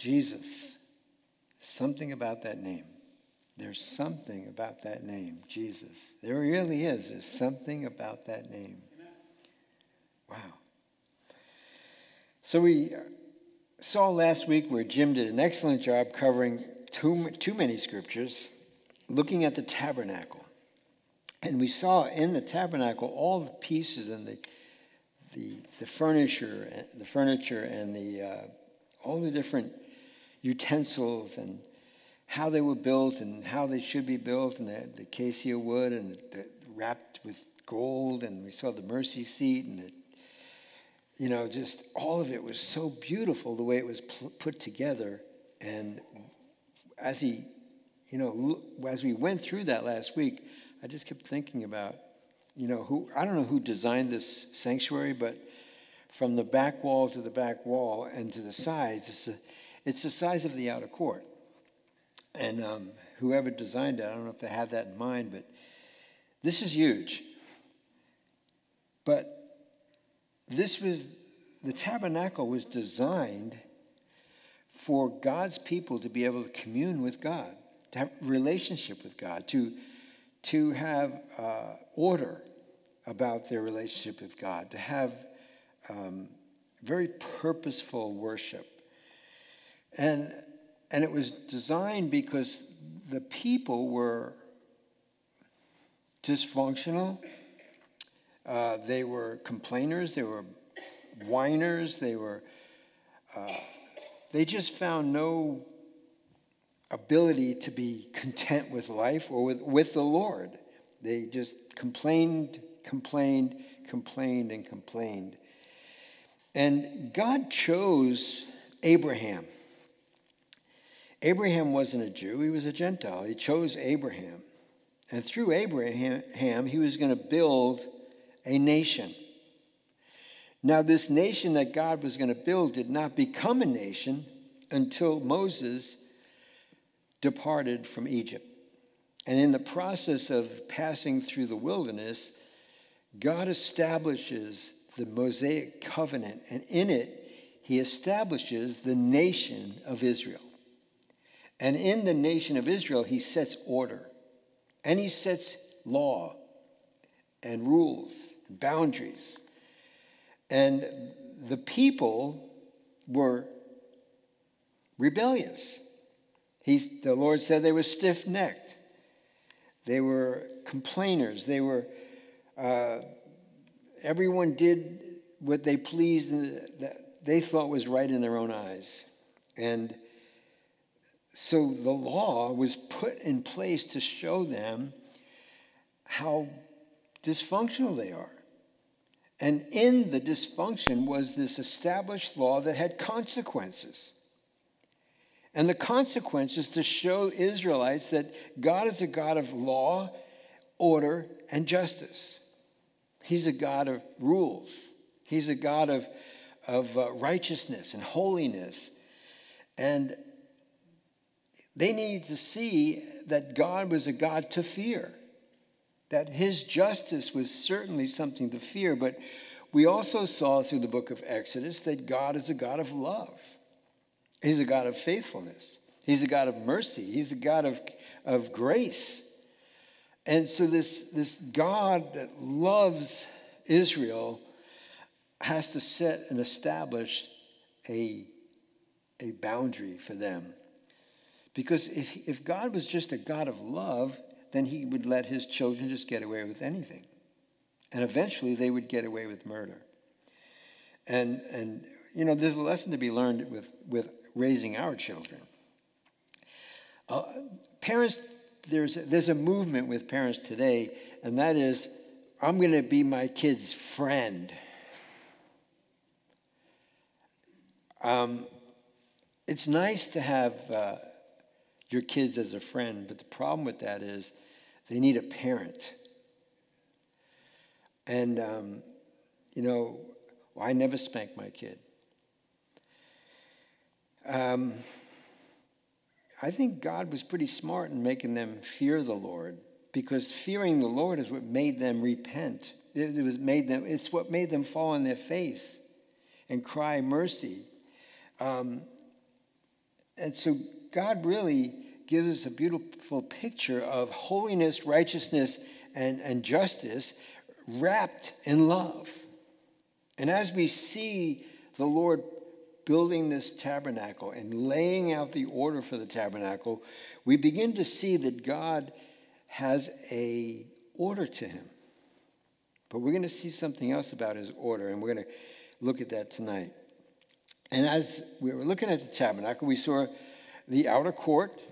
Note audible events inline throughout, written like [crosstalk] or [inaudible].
Jesus. Something about that name. There's something about that name, Jesus. There really is. There's something about that name. Wow. So we saw last week where Jim did an excellent job covering too, too many scriptures, looking at the tabernacle. And we saw in the tabernacle all the pieces and the, the, the furniture, the furniture and the, uh, all the different utensils and how they were built and how they should be built, and the, the acacia wood and the, wrapped with gold, and we saw the mercy seat, and the, you know, just all of it was so beautiful the way it was put together. And as he, you know, as we went through that last week, I just kept thinking about, you know, who I don't know who designed this sanctuary, but from the back wall to the back wall and to the sides, it's, it's the size of the outer court. And um, whoever designed it, I don't know if they had that in mind, but this is huge. But this was, the tabernacle was designed for God's people to be able to commune with God, to have relationship with God, to, to have uh, order about their relationship with God, to have um, very purposeful worship. And and it was designed because the people were dysfunctional. Uh, they were complainers. They were whiners. They were. Uh, they just found no ability to be content with life or with, with the Lord. They just complained, complained, complained, and complained. And God chose Abraham. Abraham wasn't a Jew, he was a Gentile. He chose Abraham. And through Abraham, he was going to build a nation. Now, this nation that God was going to build did not become a nation until Moses departed from Egypt. And in the process of passing through the wilderness, God establishes the Mosaic covenant, and in it, he establishes the nation of Israel. And in the nation of Israel, he sets order and he sets law and rules and boundaries. And the people were rebellious. He's, the Lord said they were stiff necked, they were complainers, they were, uh, everyone did what they pleased and that they thought was right in their own eyes. And so the law was put in place to show them how dysfunctional they are. And in the dysfunction was this established law that had consequences. And the consequences to show Israelites that God is a God of law, order, and justice. He's a God of rules. He's a God of, of uh, righteousness and holiness. And they needed to see that God was a God to fear, that his justice was certainly something to fear. But we also saw through the book of Exodus that God is a God of love, he's a God of faithfulness, he's a God of mercy, he's a God of, of grace. And so, this, this God that loves Israel has to set and establish a, a boundary for them. Because if, if God was just a God of love, then he would let his children just get away with anything. And eventually they would get away with murder. And, and you know, there's a lesson to be learned with, with raising our children. Uh, parents, there's there's a movement with parents today, and that is I'm going to be my kid's friend. Um, it's nice to have. Uh, your kids as a friend. But the problem with that is they need a parent. And, um, you know, well, I never spanked my kid. Um, I think God was pretty smart in making them fear the Lord because fearing the Lord is what made them repent. It was made them, it's what made them fall on their face and cry mercy. Um, and so God really gives us a beautiful picture of holiness, righteousness, and, and justice wrapped in love. And as we see the Lord building this tabernacle and laying out the order for the tabernacle, we begin to see that God has a order to him. But we're going to see something else about his order, and we're going to look at that tonight. And as we were looking at the tabernacle, we saw the outer court,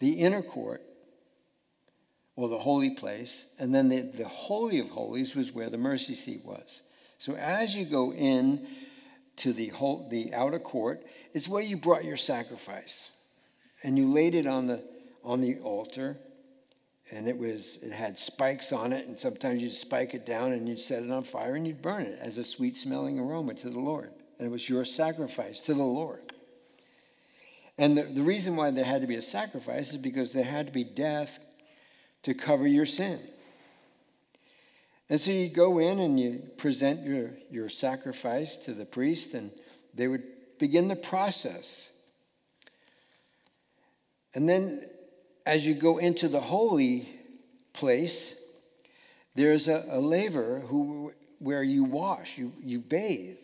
the inner court, or the holy place, and then the, the Holy of Holies was where the mercy seat was. So as you go in to the, whole, the outer court, it's where you brought your sacrifice. And you laid it on the, on the altar, and it was it had spikes on it, and sometimes you'd spike it down and you'd set it on fire and you'd burn it as a sweet smelling aroma to the Lord. And it was your sacrifice to the Lord. And the, the reason why there had to be a sacrifice is because there had to be death to cover your sin. And so you go in and you present your, your sacrifice to the priest, and they would begin the process. And then as you go into the holy place, there's a, a laver who, where you wash, you, you bathe.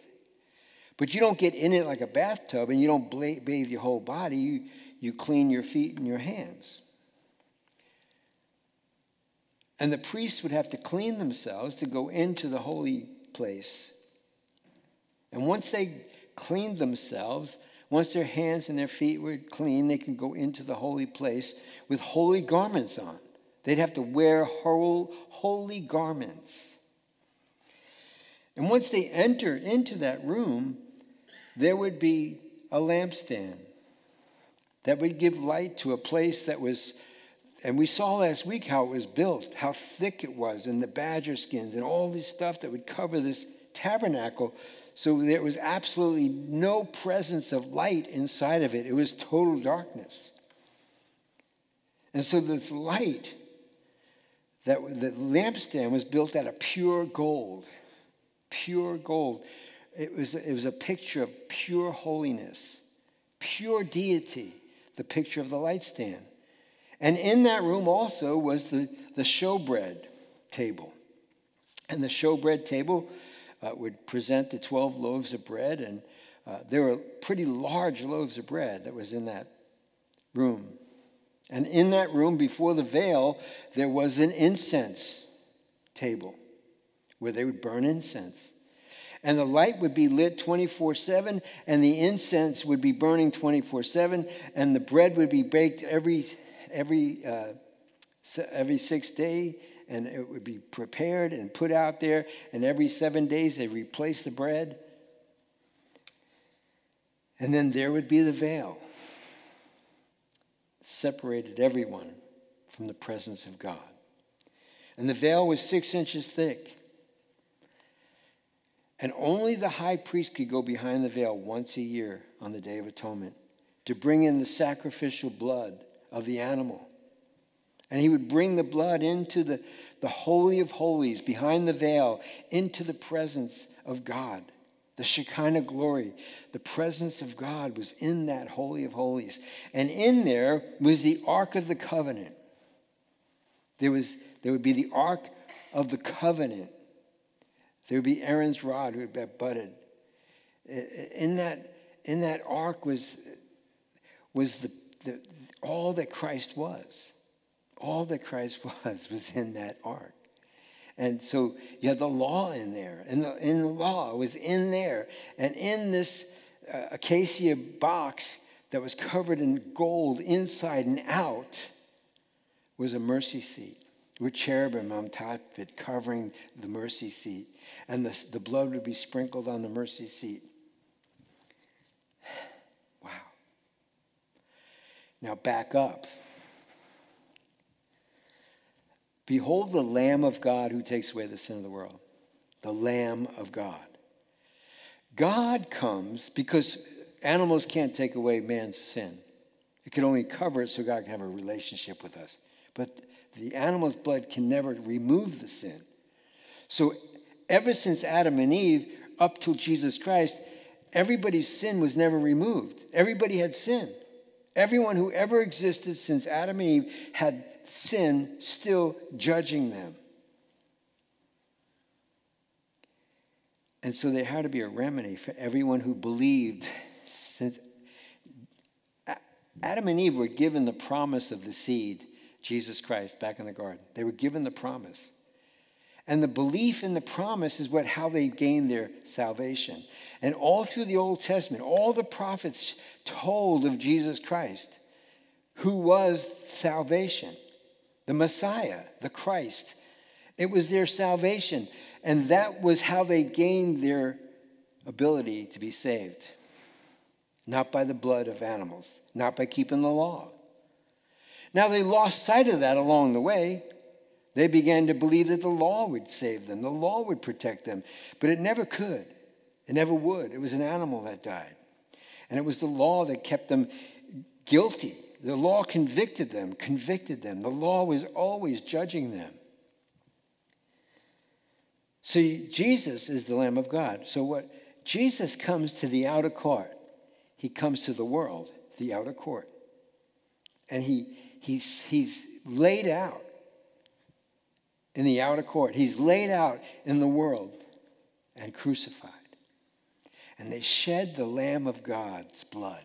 But you don't get in it like a bathtub and you don't bathe your whole body. You, you clean your feet and your hands. And the priests would have to clean themselves to go into the holy place. And once they cleaned themselves, once their hands and their feet were clean, they can go into the holy place with holy garments on. They'd have to wear whole, holy garments. And once they enter into that room, there would be a lampstand that would give light to a place that was, and we saw last week how it was built, how thick it was, and the badger skins, and all this stuff that would cover this tabernacle so there was absolutely no presence of light inside of it. It was total darkness. And so this light, that the lampstand was built out of pure gold. Pure gold. It was, it was a picture of pure holiness, pure deity, the picture of the light stand. And in that room also was the, the showbread table. And the showbread table uh, would present the 12 loaves of bread, and uh, there were pretty large loaves of bread that was in that room. And in that room, before the veil, there was an incense table where they would burn incense. And the light would be lit 24 7, and the incense would be burning 24 7, and the bread would be baked every, every, uh, every sixth day and it would be prepared and put out there. And every seven days, they replace the bread. And then there would be the veil, separated everyone from the presence of God. And the veil was six inches thick. And only the high priest could go behind the veil once a year on the Day of Atonement to bring in the sacrificial blood of the animal and he would bring the blood into the, the Holy of Holies, behind the veil, into the presence of God. The Shekinah glory, the presence of God was in that Holy of Holies. And in there was the Ark of the Covenant. There, was, there would be the Ark of the Covenant. There would be Aaron's rod who had budded. In that, in that ark was, was the, the, all that Christ was. All that Christ [laughs] was was in that ark. And so you have the law in there, and the, in the law was in there. And in this uh, acacia box that was covered in gold inside and out was a mercy seat with cherubim on top of it covering the mercy seat. And the, the blood would be sprinkled on the mercy seat. [sighs] Wow. Now back up. Behold the Lamb of God who takes away the sin of the world. The Lamb of God. God comes because animals can't take away man's sin. It can only cover it so God can have a relationship with us. But the animal's blood can never remove the sin. So, ever since Adam and Eve, up till Jesus Christ, everybody's sin was never removed. Everybody had sin. Everyone who ever existed since Adam and Eve had sin still judging them. And so there had to be a remedy for everyone who believed. Since Adam and Eve were given the promise of the seed, Jesus Christ, back in the garden. They were given the promise. And the belief in the promise is what how they gained their salvation. And all through the Old Testament, all the prophets told of Jesus Christ, who was salvation, the Messiah, the Christ. It was their salvation. And that was how they gained their ability to be saved. Not by the blood of animals, not by keeping the law. Now they lost sight of that along the way. They began to believe that the law would save them, the law would protect them, but it never could. It never would. It was an animal that died. And it was the law that kept them guilty. The law convicted them, convicted them. The law was always judging them. See, Jesus is the Lamb of God. So what Jesus comes to the outer court. He comes to the world, the outer court. And he, he's, he's laid out in the outer court. He's laid out in the world and crucified. And they shed the Lamb of God's blood.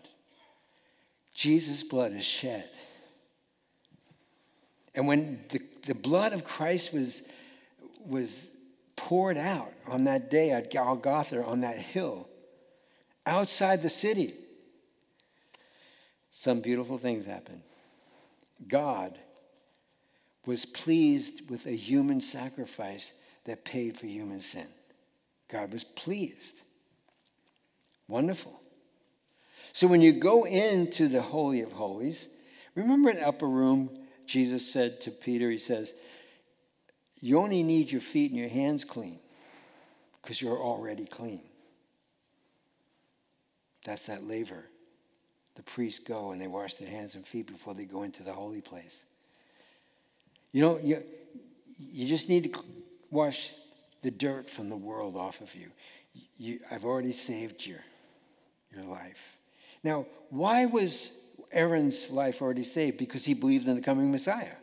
Jesus' blood is shed. And when the, the blood of Christ was, was poured out on that day at Golgotha, on that hill, outside the city, some beautiful things happened. God was pleased with a human sacrifice that paid for human sin. God was pleased. Wonderful. So when you go into the Holy of Holies, remember in upper room, Jesus said to Peter, He says, You only need your feet and your hands clean because you're already clean. That's that laver. The priests go and they wash their hands and feet before they go into the holy place. You know, you, you just need to wash the dirt from the world off of you. you I've already saved your, your life. Now, why was Aaron's life already saved? Because he believed in the coming Messiah.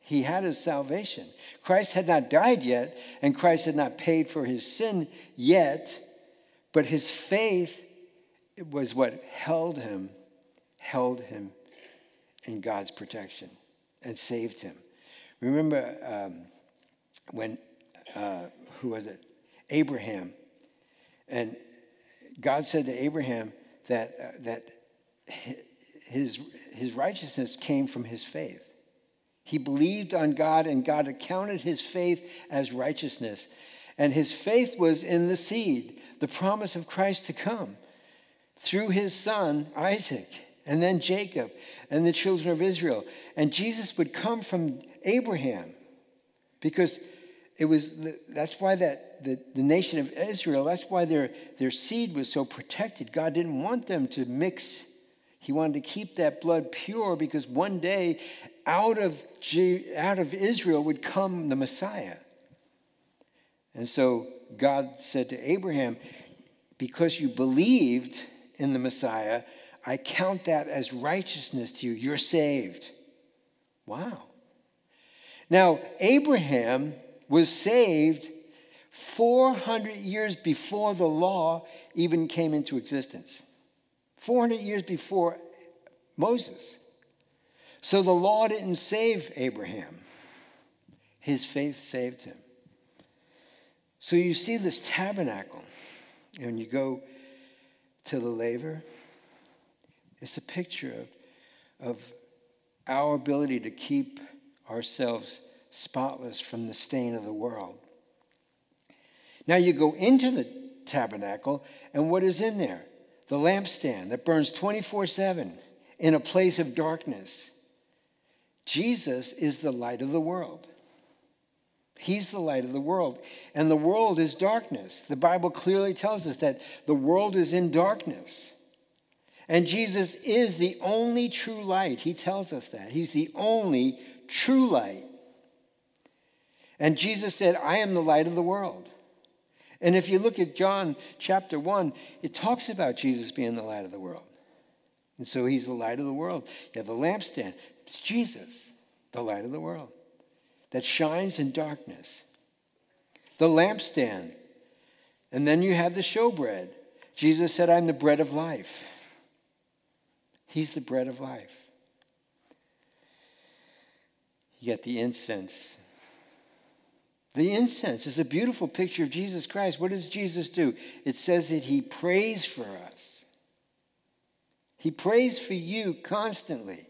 He had his salvation. Christ had not died yet, and Christ had not paid for his sin yet, but his faith was what held him, held him in God's protection and saved him. Remember um, when, uh, who was it? Abraham. And God said to Abraham that, uh, that his, his righteousness came from his faith. He believed on God, and God accounted his faith as righteousness. And his faith was in the seed, the promise of Christ to come through his son, Isaac, and then Jacob, and the children of Israel. And Jesus would come from Abraham because it was that's why that the, the nation of Israel, that's why their, their seed was so protected. God didn't want them to mix. He wanted to keep that blood pure because one day out of, out of Israel would come the Messiah. And so God said to Abraham, Because you believed in the Messiah, I count that as righteousness to you. You're saved. Wow. Now, Abraham was saved 400 years before the law even came into existence. 400 years before Moses. So the law didn't save Abraham, his faith saved him. So you see this tabernacle, and you go to the laver, it's a picture of, of our ability to keep ourselves spotless from the stain of the world. Now you go into the tabernacle, and what is in there? The lampstand that burns 24 7 in a place of darkness. Jesus is the light of the world. He's the light of the world. And the world is darkness. The Bible clearly tells us that the world is in darkness. And Jesus is the only true light. He tells us that. He's the only true light. And Jesus said, I am the light of the world. And if you look at John chapter 1, it talks about Jesus being the light of the world. And so he's the light of the world. You have the lampstand. It's Jesus, the light of the world, that shines in darkness. The lampstand. And then you have the showbread. Jesus said, I'm the bread of life. He's the bread of life. You get the incense. The incense is a beautiful picture of Jesus Christ. What does Jesus do? It says that he prays for us. He prays for you constantly.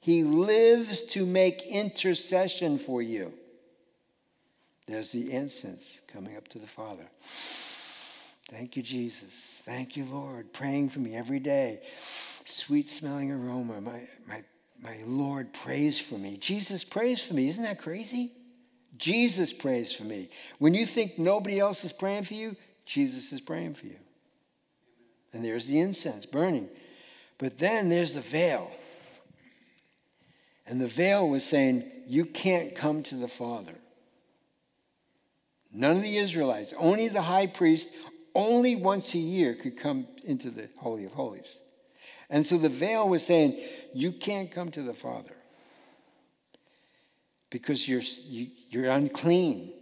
He lives to make intercession for you. There's the incense coming up to the Father. Thank you, Jesus. Thank you, Lord. Praying for me every day. Sweet smelling aroma. My, my my Lord prays for me. Jesus prays for me. Isn't that crazy? Jesus prays for me. When you think nobody else is praying for you, Jesus is praying for you. And there's the incense burning. But then there's the veil. And the veil was saying, You can't come to the Father. None of the Israelites, only the high priest, only once a year could come into the Holy of Holies. And so the veil was saying, You can't come to the Father because you're, you, are you are unclean.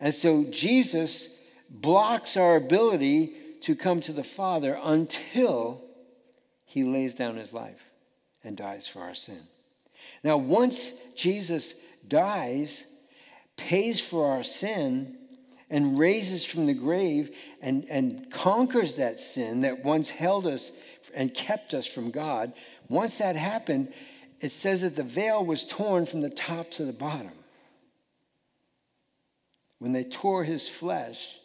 And so Jesus blocks our ability to come to the Father until he lays down his life and dies for our sin. Now, once Jesus dies, pays for our sin, and raises from the grave and, and conquers that sin that once held us and kept us from God, once that happened, it says that the veil was torn from the top to the bottom. When they tore his flesh,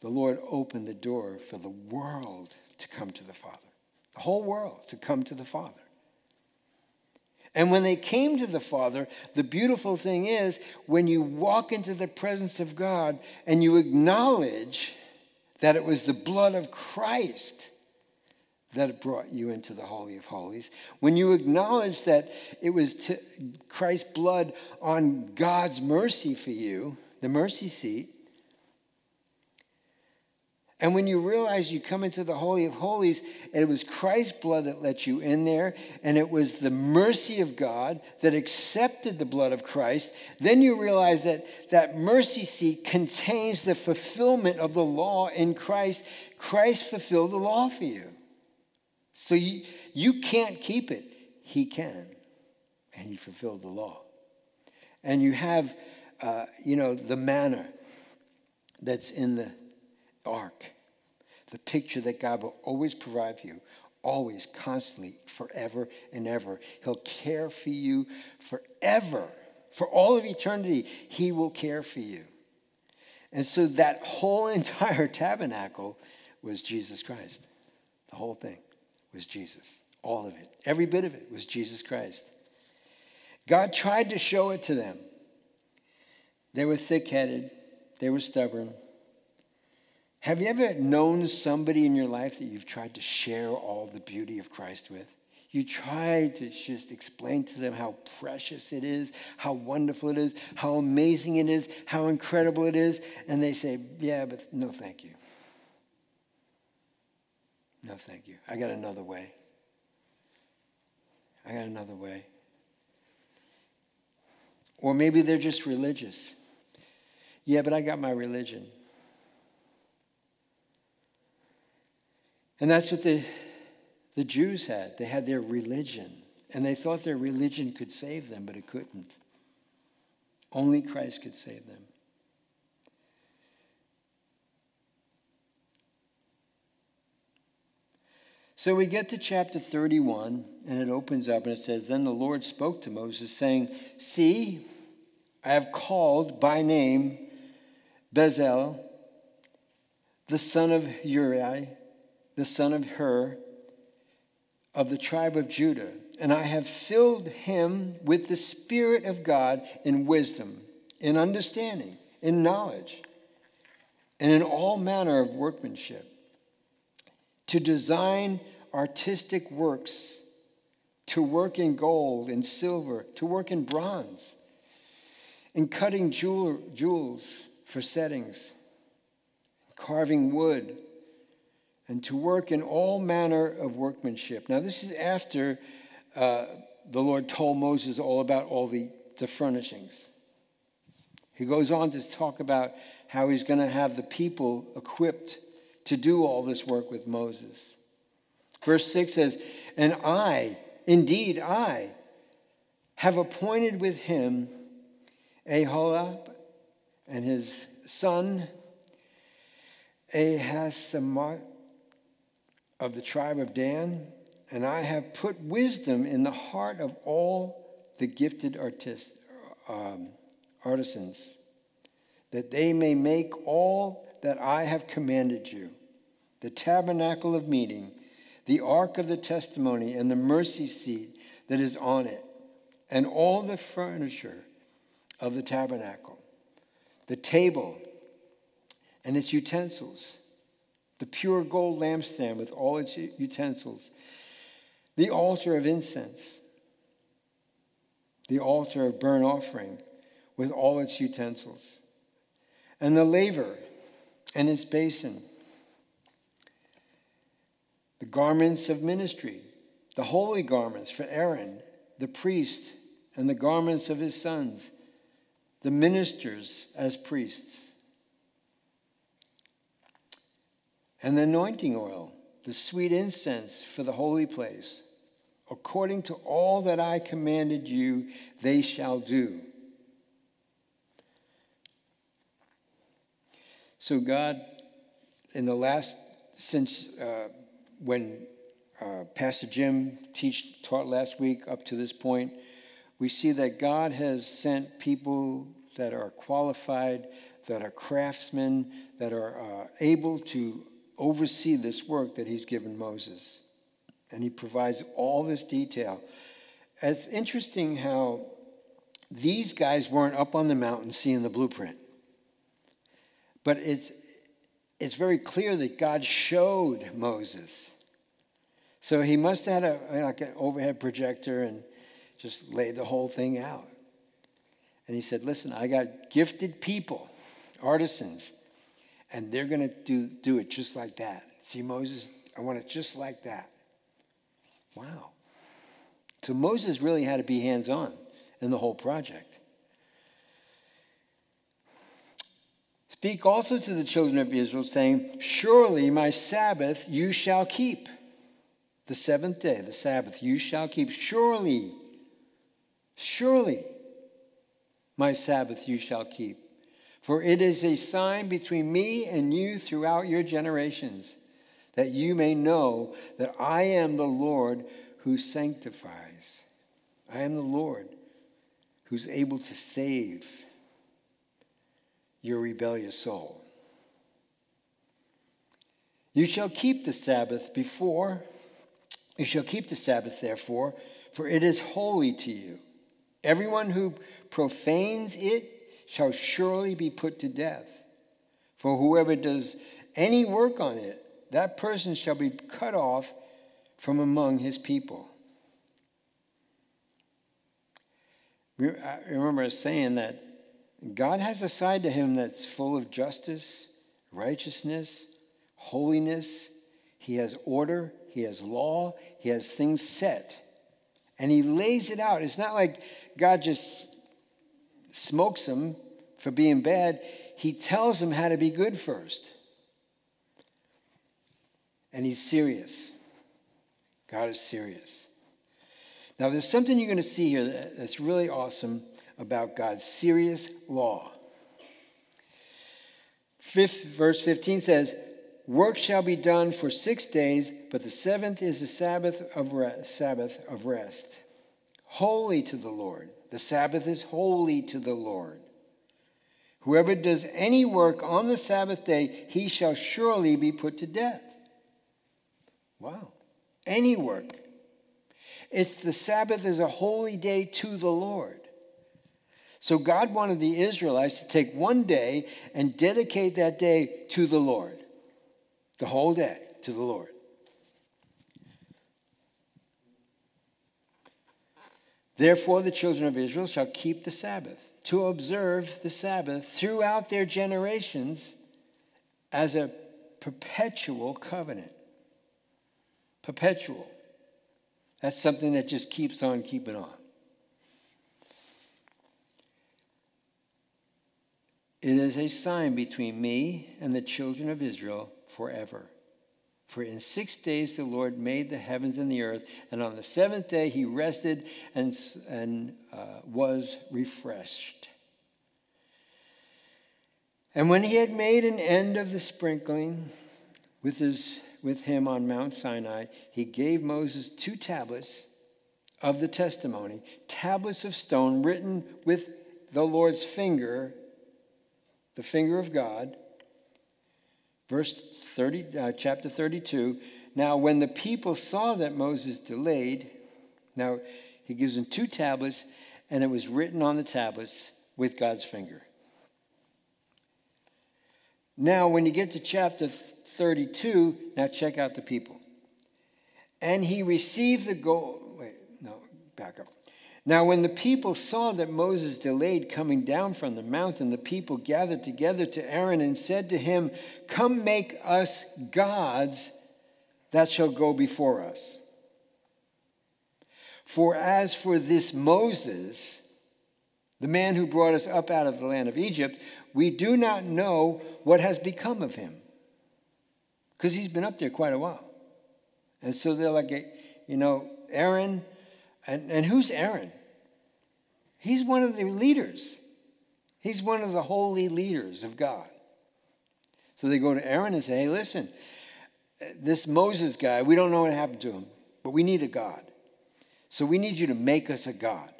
the Lord opened the door for the world to come to the Father, the whole world to come to the Father. And when they came to the Father, the beautiful thing is when you walk into the presence of God and you acknowledge that it was the blood of Christ that brought you into the Holy of Holies, when you acknowledge that it was Christ's blood on God's mercy for you, the mercy seat, and when you realize you come into the Holy of Holies, it was Christ's blood that let you in there, and it was the mercy of God that accepted the blood of Christ, then you realize that that mercy seat contains the fulfillment of the law in Christ. Christ fulfilled the law for you. So you, you can't keep it. He can. And he fulfilled the law. And you have, uh, you know, the manna that's in the ark. The picture that God will always provide for you, always, constantly, forever and ever. He'll care for you forever. For all of eternity, He will care for you. And so that whole [laughs] entire tabernacle was Jesus Christ. The whole thing was Jesus. All of it. Every bit of it was Jesus Christ. God tried to show it to them. They were thick headed, they were stubborn, have you ever known somebody in your life that you've tried to share all the beauty of Christ with? You try to just explain to them how precious it is, how wonderful it is, how amazing it is, how incredible it is, and they say, Yeah, but no, thank you. No, thank you. I got another way. I got another way. Or maybe they're just religious. Yeah, but I got my religion. And that's what the, the Jews had. They had their religion. And they thought their religion could save them, but it couldn't. Only Christ could save them. So we get to chapter 31, and it opens up and it says, Then the Lord spoke to Moses, saying, See, I have called by name Bezalel, the son of Uri, the son of Hur, of the tribe of Judah, and I have filled him with the Spirit of God in wisdom, in understanding, in knowledge, and in all manner of workmanship, to design artistic works, to work in gold and silver, to work in bronze, in cutting jewel, jewels for settings, carving wood, and to work in all manner of workmanship. Now, this is after uh, the Lord told Moses all about all the, the furnishings. He goes on to talk about how he's going to have the people equipped to do all this work with Moses. Verse 6 says, And I, indeed I, have appointed with him Aholiab and his son Ahisamach of the tribe of Dan, and I have put wisdom in the heart of all the gifted artist, um, artisans, that they may make all that I have commanded you the tabernacle of meeting, the ark of the testimony, and the mercy seat that is on it, and all the furniture of the tabernacle, the table and its utensils, the pure gold lampstand with all its utensils, the altar of incense, the altar of burnt offering with all its utensils, and the laver and its basin, the garments of ministry, the holy garments for Aaron, the priest, and the garments of his sons, the ministers as priests, and the anointing oil, the sweet incense for the holy place. According to all that I commanded you, they shall do. So, God, in the last, since uh, when uh, Pastor Jim teach, taught last week up to this point, we see that God has sent people that are qualified, that are craftsmen, that are uh, able to oversee this work that He's given Moses. And He provides all this detail. It's interesting how these guys weren't up on the mountain seeing the blueprint. But it's, it's very clear that God showed Moses. So he must have had a, like an overhead projector and just laid the whole thing out. And he said, Listen, I got gifted people, artisans, and they're going to do, do it just like that. See, Moses, I want it just like that. Wow. So Moses really had to be hands on in the whole project. Speak also to the children of Israel, saying, Surely my Sabbath you shall keep. The seventh day, the Sabbath, you shall keep. Surely, surely my Sabbath you shall keep. For it is a sign between me and you throughout your generations, that you may know that I am the Lord who sanctifies. I am the Lord who's able to save your rebellious soul. You shall keep the Sabbath before, you shall keep the Sabbath, therefore, for it is holy to you. Everyone who profanes it shall surely be put to death. For whoever does any work on it, that person shall be cut off from among his people. I remember saying that God has a side to him that's full of justice, righteousness, holiness. He has order, he has law, he has things set. And he lays it out. It's not like God just smokes them for being bad. He tells them how to be good first. And he's serious. God is serious. Now, there's something you're going to see here that's really awesome about God's serious law. Fifth, verse 15 says, Work shall be done for six days, but the seventh is the Sabbath of Sabbath of rest, holy to the Lord. The Sabbath is holy to the Lord. Whoever does any work on the Sabbath day, he shall surely be put to death. Wow. Any work. It's the Sabbath is a holy day to the Lord. So God wanted the Israelites to take one day and dedicate that day to the Lord. The whole day to the Lord. Therefore, the children of Israel shall keep the Sabbath to observe the Sabbath throughout their generations as a perpetual covenant. Perpetual. That's something that just keeps on keeping on. It is a sign between me and the children of Israel forever. For in six days the Lord made the heavens and the earth, and on the seventh day he rested and, and uh, was refreshed. And when he had made an end of the sprinkling with, his, with him on Mount Sinai, he gave Moses two tablets of the testimony, tablets of stone written with the Lord's finger, the finger of God. Verse 30, uh, chapter 32. Now, when the people saw that Moses delayed, now he gives them two tablets, and it was written on the tablets with God's finger. Now, when you get to chapter 32, now check out the people. And he received the gold. Wait, no, back up. Now, when the people saw that Moses delayed coming down from the mountain, the people gathered together to Aaron and said to him, Come make us gods that shall go before us. For as for this Moses, the man who brought us up out of the land of Egypt, we do not know what has become of him. Because he's been up there quite a while. And so they're like, you know, Aaron, and, and who's Aaron? He's one of the leaders. He's one of the holy leaders of God. So they go to Aaron and say, hey, listen, this Moses guy, we don't know what happened to him, but we need a God. So we need you to make us a God.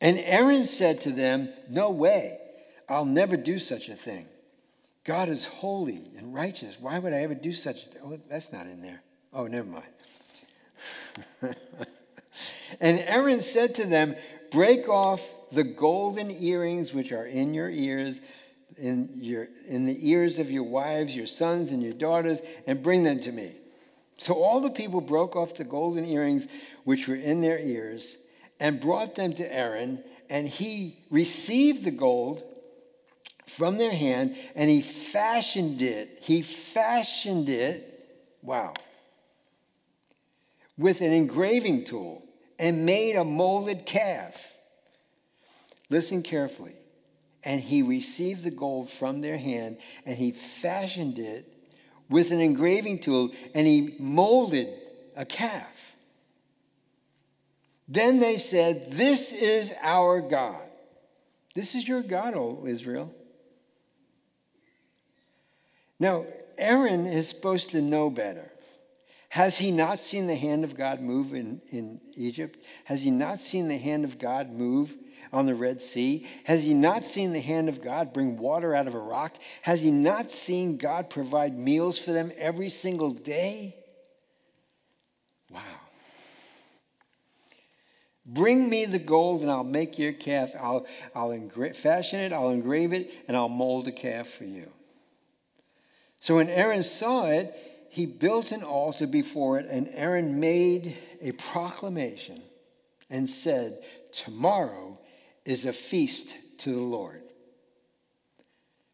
And Aaron said to them, No way, I'll never do such a thing. God is holy and righteous. Why would I ever do such a thing? Oh, that's not in there. Oh, never mind. [laughs] and Aaron said to them, Break off the golden earrings which are in your ears, in, your, in the ears of your wives, your sons, and your daughters, and bring them to me. So all the people broke off the golden earrings which were in their ears and brought them to Aaron, and he received the gold from their hand and he fashioned it. He fashioned it, wow, with an engraving tool and made a molded calf. Listen carefully. And he received the gold from their hand and he fashioned it with an engraving tool and he molded a calf. Then they said, This is our God. This is your God, O Israel. Now, Aaron is supposed to know better. Has he not seen the hand of God move in, in Egypt? Has he not seen the hand of God move on the Red Sea? Has he not seen the hand of God bring water out of a rock? Has he not seen God provide meals for them every single day? Wow. Bring me the gold and I'll make your calf. I'll, I'll engra- fashion it, I'll engrave it, and I'll mold a calf for you. So when Aaron saw it, he built an altar before it, and Aaron made a proclamation and said, Tomorrow is a feast to the Lord.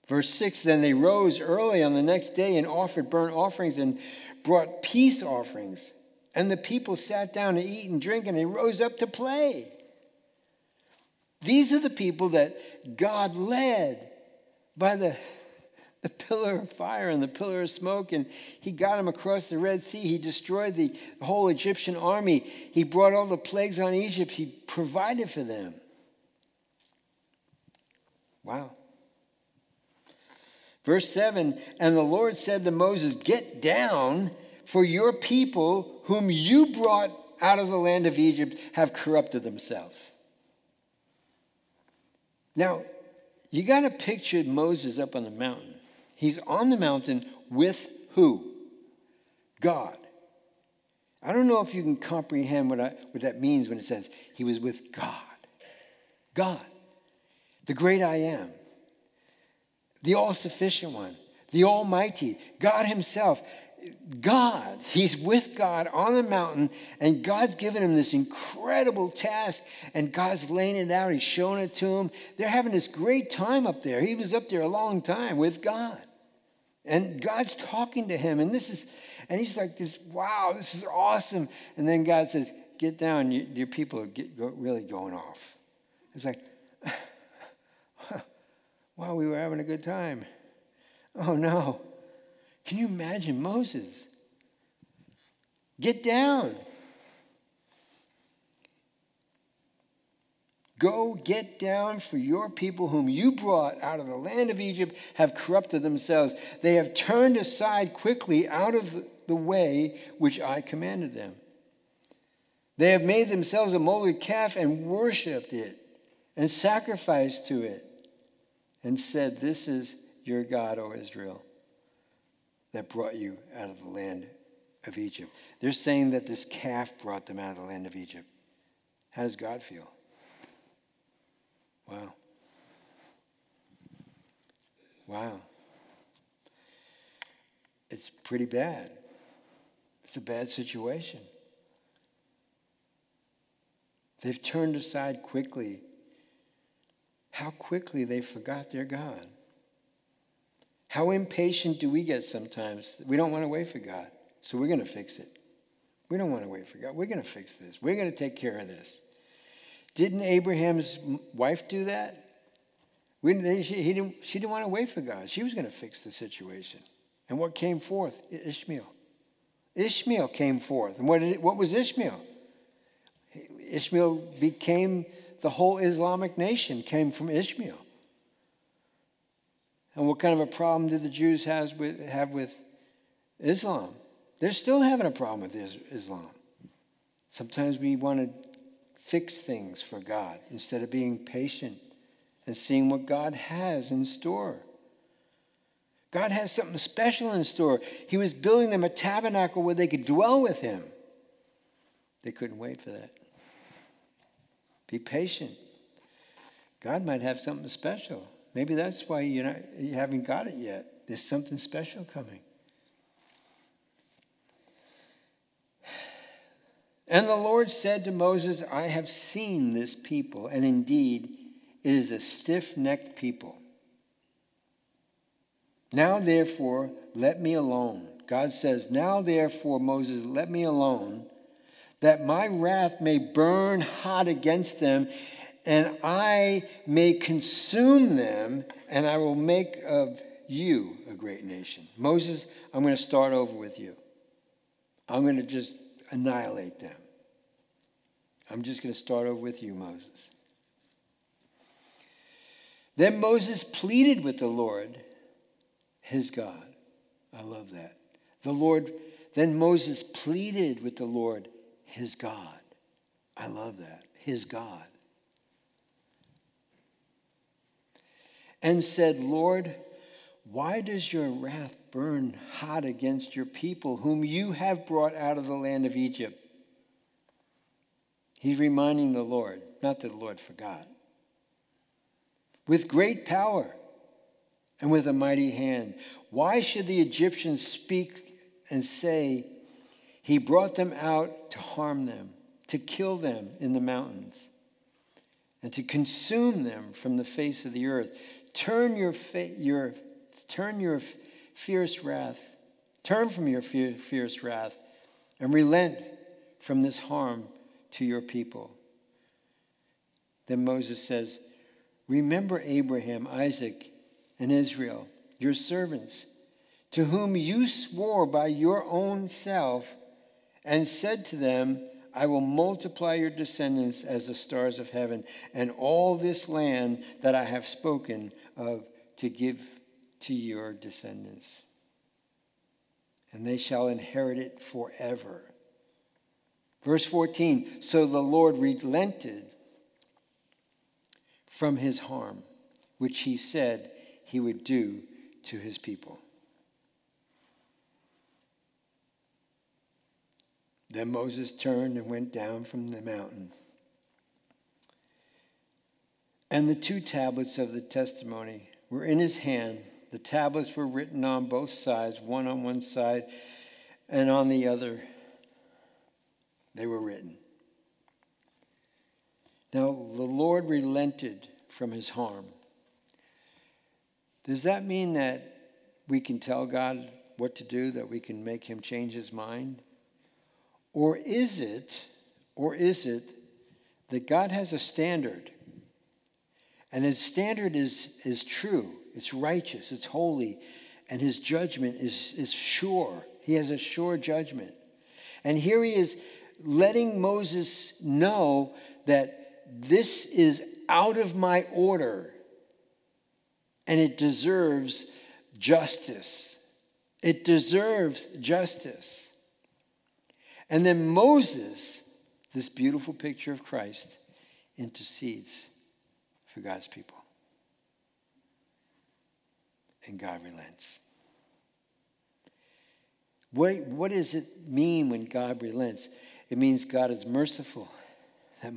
Verse 6 Then they rose early on the next day and offered burnt offerings and brought peace offerings. And the people sat down to eat and drink, and they rose up to play. These are the people that God led by the, [laughs] the pillar of fire and the pillar of smoke, and He got them across the Red Sea. He destroyed the whole Egyptian army. He brought all the plagues on Egypt. He provided for them. Wow. Verse 7 And the Lord said to Moses, Get down for your people, whom you brought out of the land of Egypt, have corrupted themselves. Now, you got to picture Moses up on the mountain. He's on the mountain with who? God. I don't know if you can comprehend what, I, what that means when it says he was with God. God, the great I am, the all sufficient one, the Almighty, God Himself God. He's with God on the mountain, and God's given him this incredible task, and God's laying it out. He's showing it to him. They're having this great time up there. He was up there a long time with God. And God's talking to him, and this is, and he's like, "This, wow, this is awesome." And then God says, "Get down, you, your people are get, go, really going off." It's like, [laughs] "Wow, we were having a good time." Oh no! Can you imagine Moses? Get down. Go get down, for your people whom you brought out of the land of Egypt have corrupted themselves. They have turned aside quickly out of the way which I commanded them. They have made themselves a molded calf and worshipped it and sacrificed to it and said, This is your God, O Israel that brought you out of the land of Egypt. They're saying that this calf brought them out of the land of Egypt. How does God feel? Wow. Wow. It's pretty bad. It's a bad situation. They've turned aside quickly. How quickly they forgot their God. How impatient do we get sometimes? We don't want to wait for God, so we're going to fix it. We don't want to wait for God. We're going to fix this. We're going to take care of this. Didn't Abraham's wife do that? We, she, he didn't, she didn't want to wait for God. She was going to fix the situation. And what came forth? Ishmael. Ishmael came forth. And what, it, what was Ishmael? Ishmael became the whole Islamic nation, came from Ishmael. And what kind of a problem did the Jews have with, have with Islam? They're still having a problem with Islam. Sometimes we want to fix things for God instead of being patient and seeing what God has in store. God has something special in store. He was building them a tabernacle where they could dwell with Him. They couldn't wait for that. Be patient. God might have something special. Maybe that's why you're not, you haven't got it yet. There's something special coming. And the Lord said to Moses, I have seen this people, and indeed it is a stiff necked people. Now, therefore, let me alone. God says, Now, therefore, Moses, let me alone, that my wrath may burn hot against them, and I may consume them, and I will make of you a great nation. Moses, I'm going to start over with you. I'm going to just annihilate them. I'm just going to start over with you, Moses. Then Moses pleaded with the Lord, his God. I love that. The Lord, then Moses pleaded with the Lord, his God. I love that. His God. and said, Lord, why does your wrath burn hot against your people, whom you have brought out of the land of Egypt? He's reminding the Lord, not that the Lord forgot. With great power and with a mighty hand. Why should the Egyptians speak and say, He brought them out to harm them, to kill them in the mountains, and to consume them from the face of the earth? turn your, your, turn your fierce wrath, turn from your fierce wrath, and relent from this harm to your people. Then Moses says, Remember Abraham, Isaac, and Israel, your servants, to whom you swore by your own self and said to them, I will multiply your descendants as the stars of heaven, and all this land that I have spoken of to give to your descendants. And they shall inherit it forever. Verse 14 So the Lord relented from his harm, which he said he would do to his people. Then Moses turned and went down from the mountain. And the two tablets of the testimony were in his hand. The tablets were written on both sides, one on one side and on the other, they were written. Now, the Lord relented from his harm. Does that mean that we can tell God what to do, that we can make him change his mind? Or is it, or is it that God has a standard? And his standard is, is true, it's righteous, it's holy, and his judgment is, is sure. He has a sure judgment. And here he is letting Moses know that this is out of my order and it deserves justice. It deserves justice. And then Moses, this beautiful picture of Christ, intercedes for God's people. And God relents. What, what does it mean when God relents? It means God is merciful. That,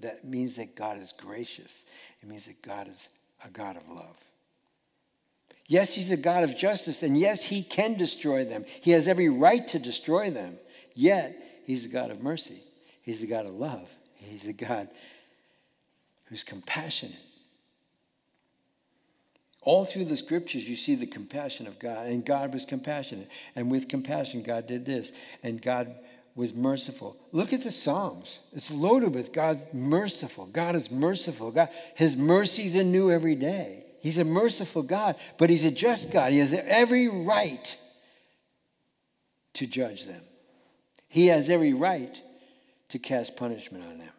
that means that God is gracious. It means that God is a God of love. Yes, He's a God of justice, and yes, He can destroy them. He has every right to destroy them. Yet, He's a God of mercy. He's a God of love. He's a God who's compassionate. All through the scriptures, you see the compassion of God, and God was compassionate. And with compassion, God did this, and God was merciful. Look at the Psalms. It's loaded with God's merciful. God is merciful. God, his mercies are new every day. He's a merciful God, but he's a just God. He has every right to judge them. He has every right to cast punishment on them.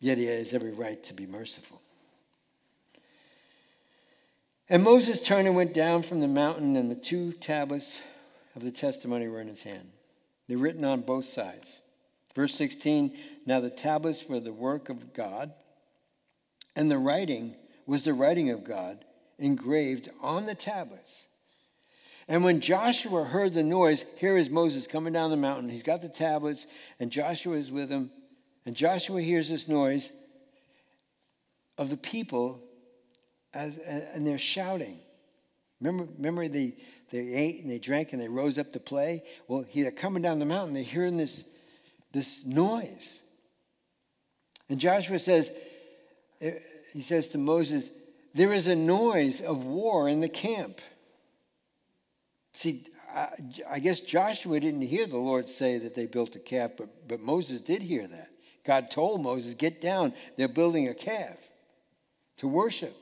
Yet he has every right to be merciful. And Moses turned and went down from the mountain, and the two tablets of the testimony were in his hand. They're written on both sides. Verse 16 Now the tablets were the work of God, and the writing was the writing of God engraved on the tablets. And when Joshua heard the noise, here is Moses coming down the mountain. He's got the tablets, and Joshua is with him. And Joshua hears this noise of the people as, and they're shouting. Remember, remember they, they ate and they drank and they rose up to play? Well, they're coming down the mountain, they're hearing this, this noise. And Joshua says, eh, he says to Moses, There is a noise of war in the camp. See, I, I guess Joshua didn't hear the Lord say that they built a calf, but, but Moses did hear that. God told Moses, Get down, they're building a calf to worship.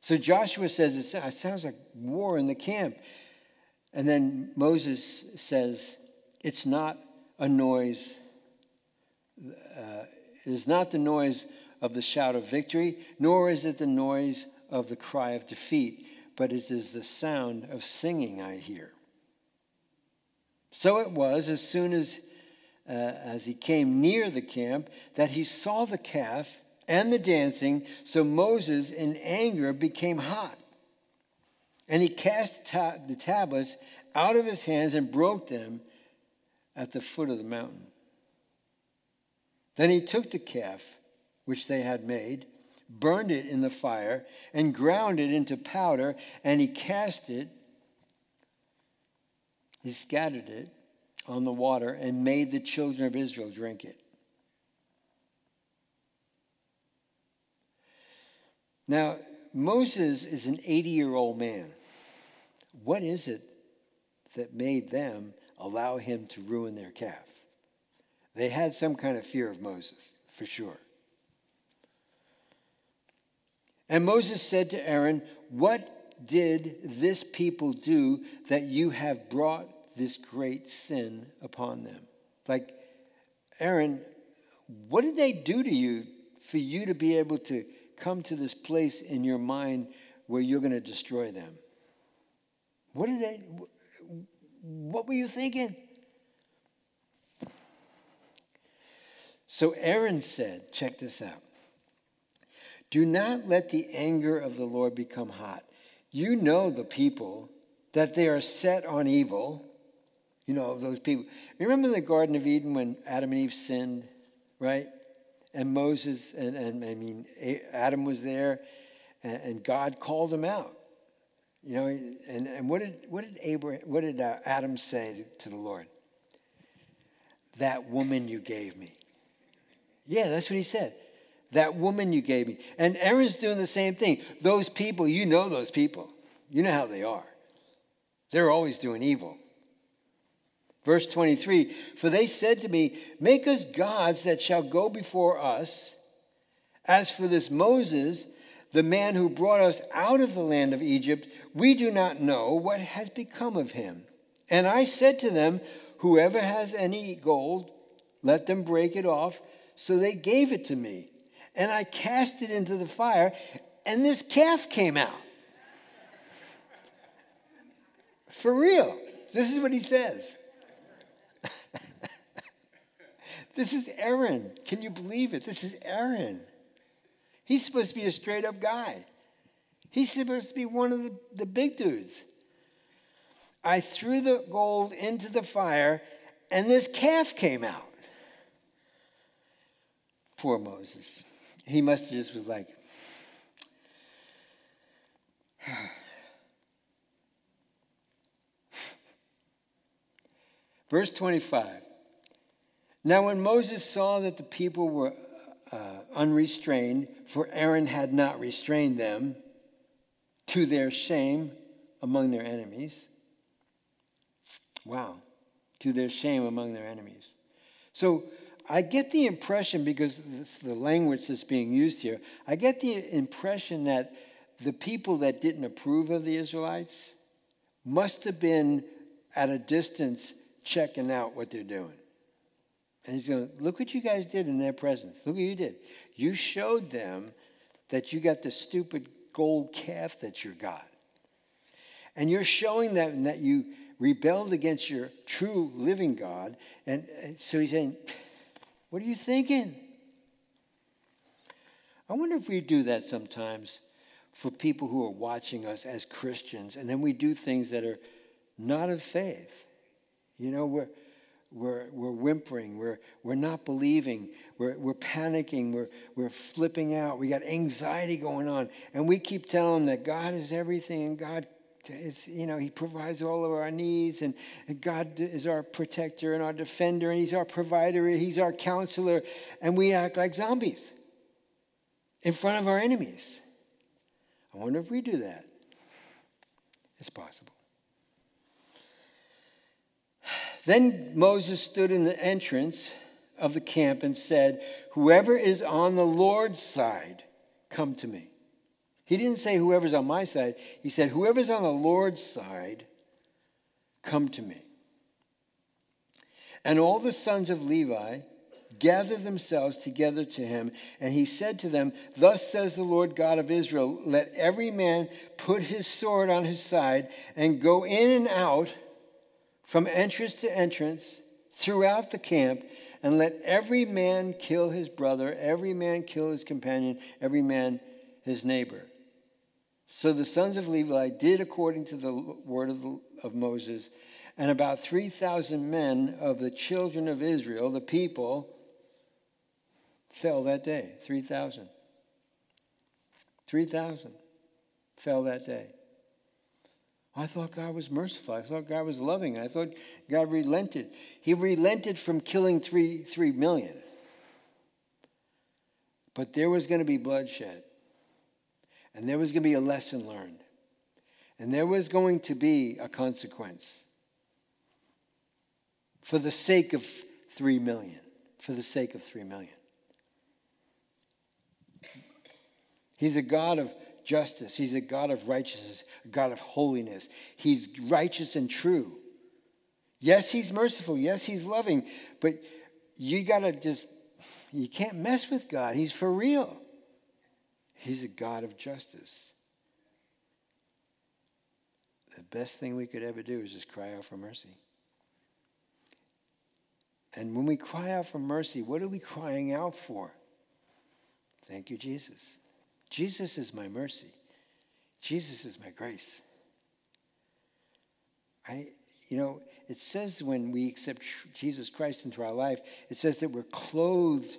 So Joshua says, It sounds like war in the camp. And then Moses says, It's not a noise, uh, it is not the noise of the shout of victory, nor is it the noise of the cry of defeat, but it is the sound of singing I hear. So it was as soon as, uh, as he came near the camp that he saw the calf and the dancing. So Moses, in anger, became hot. And he cast ta- the tablets out of his hands and broke them at the foot of the mountain. Then he took the calf which they had made, burned it in the fire, and ground it into powder, and he cast it, he scattered it on the water, and made the children of Israel drink it. Now, Moses is an 80 year old man. What is it that made them allow him to ruin their calf? They had some kind of fear of Moses, for sure. And Moses said to Aaron, What did this people do that you have brought this great sin upon them? Like, Aaron, what did they do to you for you to be able to come to this place in your mind where you're going to destroy them. What did they, what were you thinking? So Aaron said, check this out. Do not let the anger of the Lord become hot. You know the people, that they are set on evil. You know, those people. Remember the Garden of Eden when Adam and Eve sinned, right? And Moses, and, and I mean, Adam was there, and, and God called him out. You know, and, and what did what did Abraham, what did uh, Adam say to the Lord? That woman you gave me. Yeah, that's what he said. That woman you gave me. And Aaron's doing the same thing. Those people, you know those people. You know how they are. They're always doing evil. Verse 23 For they said to me, Make us gods that shall go before us. As for this Moses, the man who brought us out of the land of Egypt, we do not know what has become of him. And I said to them, Whoever has any gold, let them break it off. So they gave it to me. And I cast it into the fire, and this calf came out. For real. This is what he says. This is Aaron. Can you believe it? This is Aaron. He's supposed to be a straight up guy. He's supposed to be one of the, the big dudes. I threw the gold into the fire, and this calf came out. Poor Moses. He must have just was like, [sighs] Verse 25. Now, when Moses saw that the people were uh, unrestrained, for Aaron had not restrained them, to their shame among their enemies. Wow, to their shame among their enemies. So I get the impression, because the language that's being used here, I get the impression that the people that didn't approve of the Israelites must have been at a distance checking out what they're doing. And he's going, look what you guys did in their presence. Look what you did. You showed them that you got the stupid gold calf that you got. And you're showing them that you rebelled against your true living God. And so he's saying, What are you thinking? I wonder if we do that sometimes for people who are watching us as Christians, and then we do things that are not of faith. You know, we're, we're, we're whimpering, we're, we're not believing, we're, we're panicking, we're, we're flipping out, we got anxiety going on, and we keep telling that God is everything and God is, you know, He provides all of our needs, and, and God is our protector and our defender, and He's our provider, He's our counselor, and we act like zombies in front of our enemies. I wonder if we do that. It's possible. Then Moses stood in the entrance of the camp and said, Whoever is on the Lord's side, come to me. He didn't say whoever's on my side. He said, Whoever's on the Lord's side, come to me. And all the sons of Levi gathered themselves together to him, and he said to them, Thus says the Lord God of Israel, let every man put his sword on his side and go in and out from entrance to entrance throughout the camp, and let every man kill his brother, every man kill his companion, every man his neighbor. So the sons of Levi did according to the word of, the, of Moses, and about 3,000 men of the children of Israel, the people, fell that day. 3,000. 3,000 fell that day. I thought God was merciful. I thought God was loving. I thought God relented. He relented from killing three, three million. But there was going to be bloodshed. And there was going to be a lesson learned. And there was going to be a consequence. For the sake of three million. For the sake of three million. He's a God of justice. He's a God of righteousness, a God of holiness. He's righteous and true. Yes, he's merciful. Yes, he's loving. But you got to just, you can't mess with God. He's for real. He's a God of justice. The best thing we could ever do is just cry out for mercy. And when we cry out for mercy, what are we crying out for? Thank you, Jesus. Jesus is my mercy. Jesus is my grace. I, you know, it says when we accept Jesus Christ into our life, it says that we're clothed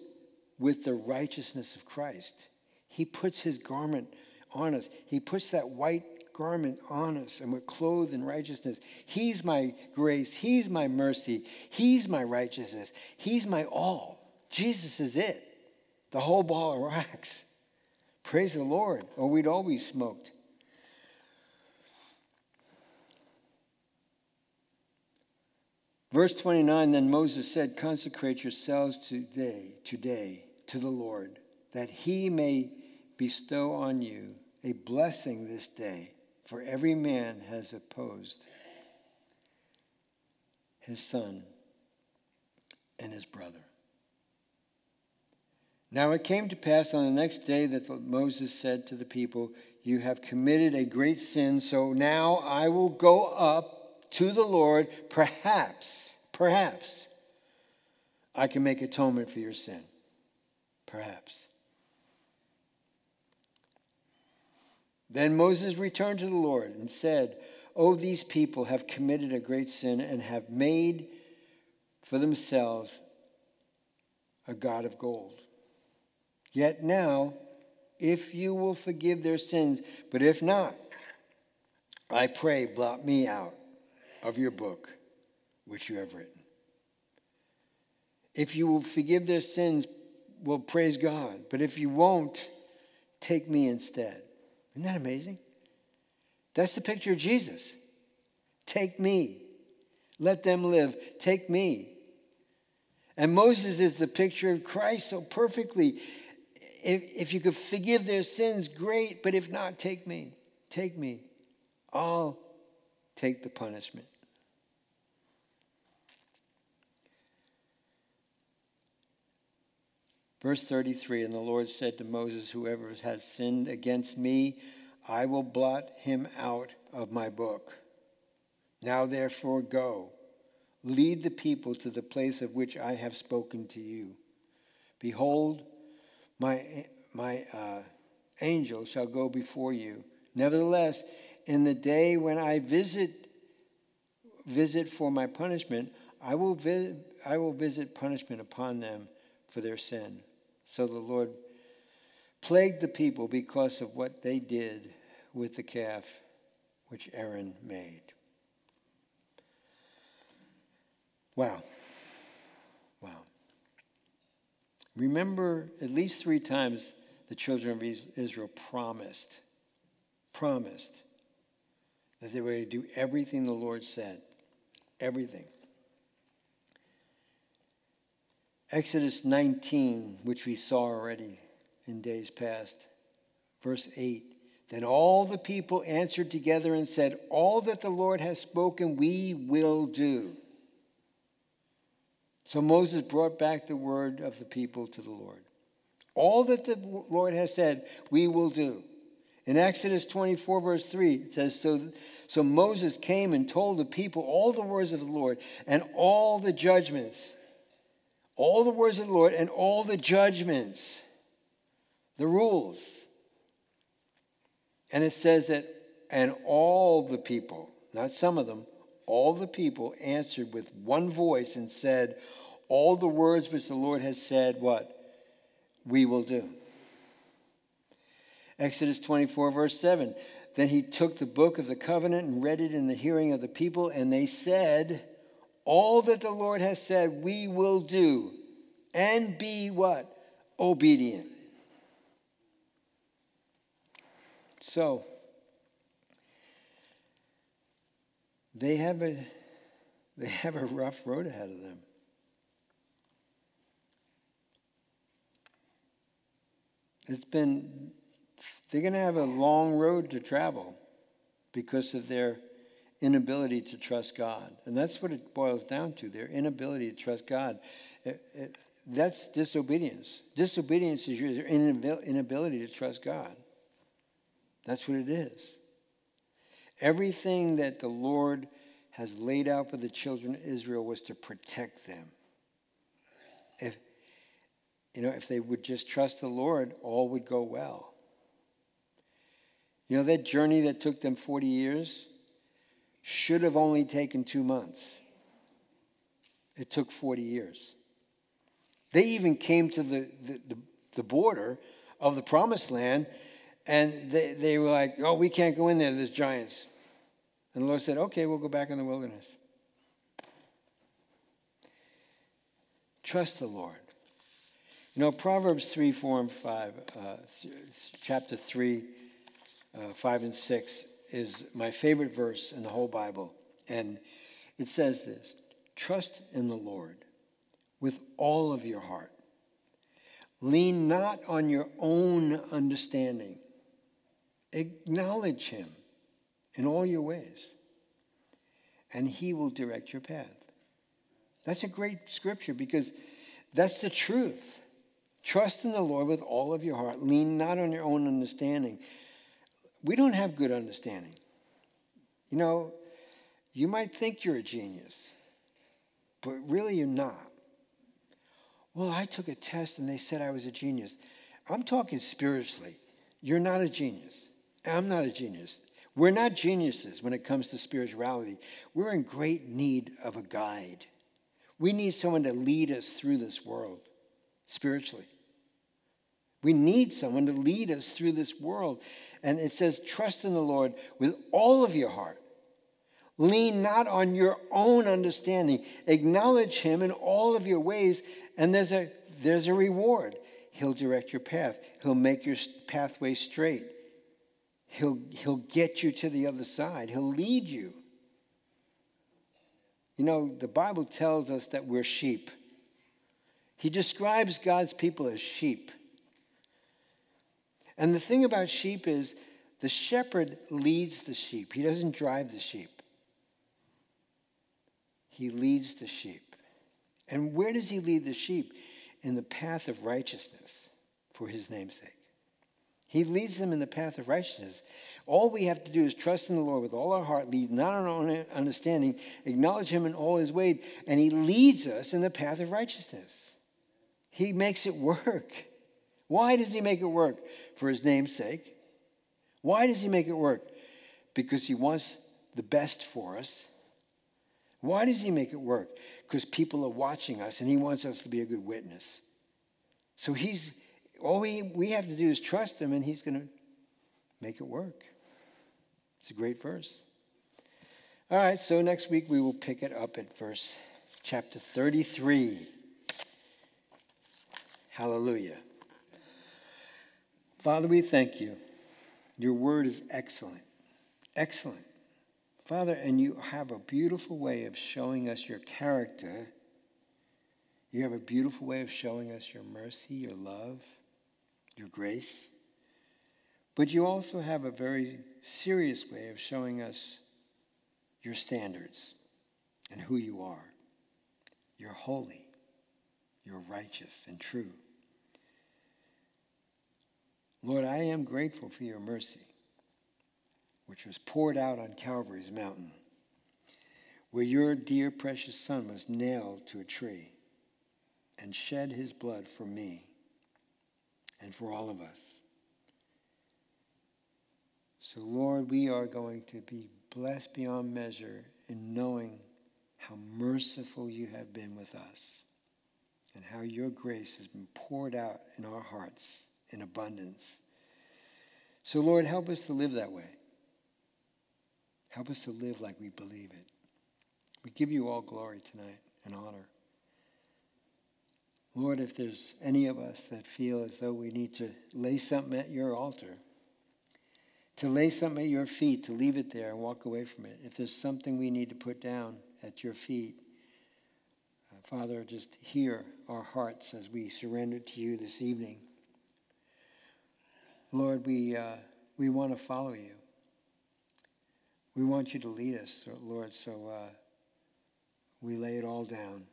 with the righteousness of Christ. He puts his garment on us. He puts that white garment on us and we're clothed in righteousness. He's my grace. He's my mercy. He's my righteousness. He's my all. Jesus is it. The whole ball of wax. Praise the Lord, or we'd always smoked. Verse 29 Then Moses said, Consecrate yourselves today, today to the Lord, that he may bestow on you a blessing this day, for every man has opposed his son and his brother. Now it came to pass on the next day that Moses said to the people, You have committed a great sin, so now I will go up to the Lord. Perhaps, perhaps I can make atonement for your sin. Perhaps. Then Moses returned to the Lord and said, Oh, these people have committed a great sin and have made for themselves a God of gold. Yet now, if you will forgive their sins, but if not, I pray, blot me out of your book which you have written. If you will forgive their sins, well, praise God. But if you won't, take me instead. Isn't that amazing? That's the picture of Jesus. Take me. Let them live. Take me. And Moses is the picture of Christ so perfectly. If, if you could forgive their sins, great. But if not, take me. Take me. I'll take the punishment. Verse 33 And the Lord said to Moses, Whoever has sinned against me, I will blot him out of my book. Now therefore go, lead the people to the place of which I have spoken to you. Behold, my, my uh, angel shall go before you. Nevertheless, in the day when I visit, visit for my punishment, I will, vi- I will visit punishment upon them for their sin. So the Lord plagued the people because of what they did with the calf which Aaron made. Wow. Wow. Remember, at least three times the children of Israel promised, promised that they were going to do everything the Lord said. Everything. Exodus 19, which we saw already in days past, verse 8. Then all the people answered together and said, All that the Lord has spoken, we will do. So Moses brought back the word of the people to the Lord. All that the Lord has said, we will do. In Exodus 24, verse 3, it says, So, so Moses came and told the people all the words of the Lord and all the judgments all the words of the Lord and all the judgments, the rules. And it says that, and all the people, not some of them, all the people answered with one voice and said, All the words which the Lord has said, what? We will do. Exodus 24, verse 7. Then he took the book of the covenant and read it in the hearing of the people, and they said, all that the Lord has said we will do and be what? Obedient. So, they have a they have a rough road ahead of them. It's been they're going to have a long road to travel because of their inability to trust God. And that's what it boils down to their inability to trust God. It, it, that's disobedience. Disobedience is your inability to trust God. That's what it is. Everything that the Lord has laid out for the children of Israel was to protect them. If you know, if they would just trust the Lord, all would go well. You know that journey that took them 40 years? should have only taken two months. It took 40 years. They even came to the, the, the, the border of the promised land And they, they were like, oh, we can't go in there, there's giants. And the Lord said, okay, we'll go back in the wilderness. Trust the Lord. You know, Proverbs 3, 4, and 5, uh, chapter 3, uh, 5, and 6 is my favorite verse in the whole Bible. And it says this Trust in the Lord with all of your heart. Lean not on your own understanding. Acknowledge him in all your ways, and he will direct your path. That's a great scripture because that's the truth. Trust in the Lord with all of your heart. Lean not on your own understanding. We don't have good understanding. You know, you might think you're a genius, but really you're not. Well, I took a test and they said I was a genius. I'm talking spiritually. You're not a genius. I'm not a genius. We're not geniuses when it comes to spirituality. We're in great need of a guide. We need someone to lead us through this world spiritually. We need someone to lead us through this world. And it says, trust in the Lord with all of your heart. Lean not on your own understanding. Acknowledge him in all of your ways, and there's a, there's a reward. He'll direct your path, he'll make your pathway straight. He'll, he'll get you to the other side, he'll lead you. You know, the Bible tells us that we're sheep. He describes God's people as sheep. And the thing about sheep is the shepherd leads the sheep, he doesn't drive the sheep. He leads the sheep. And where does he lead the sheep? In the path of righteousness for his name'sake. He leads them in the path of righteousness. All we have to do is trust in the Lord with all our heart, lead not on our own understanding, acknowledge Him in all His ways, and He leads us in the path of righteousness. He makes it work. Why does He make it work? For His name's sake. Why does He make it work? Because He wants the best for us. Why does He make it work? Because people are watching us and He wants us to be a good witness. So He's all we, we have to do is trust him and he's going to make it work. It's a great verse. All right, so next week we will pick it up at verse chapter 33. Hallelujah. Father, we thank you. Your word is excellent. Excellent. Father, and you have a beautiful way of showing us your character. You have a beautiful way of showing us your mercy, your love your grace. But you also have a very serious way of showing us your standards and who you are. You're holy, you're righteous and true. Lord, I am grateful for your mercy, which was poured out on Calvary's mountain, where your dear precious Son was nailed to a tree and shed his blood for me and for all of us. So, Lord, we are going to be blessed beyond measure in knowing how merciful you have been with us and how your grace has been poured out in our hearts in abundance. So, Lord, help us to live that way. Help us to live like we believe it. We give you all glory tonight and honor. Lord, if there's any of us that feel as though we need to lay something at your altar, to lay something at your feet, to leave it there and walk away from it, if there's something we need to put down at your feet, uh, Father, just hear our hearts as we surrender to you this evening. Lord, we, uh, we want to follow you. We want you to lead us, Lord, so uh, we lay it all down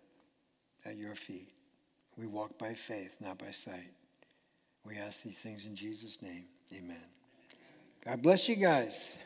at your feet. We walk by faith, not by sight. We ask these things in Jesus' name. Amen. God bless you guys.